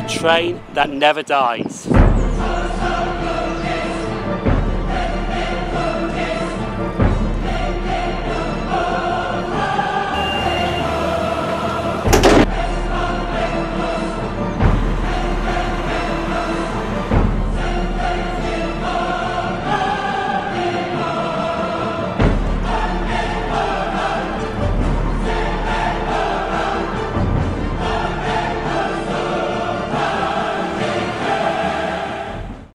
the train that never dies.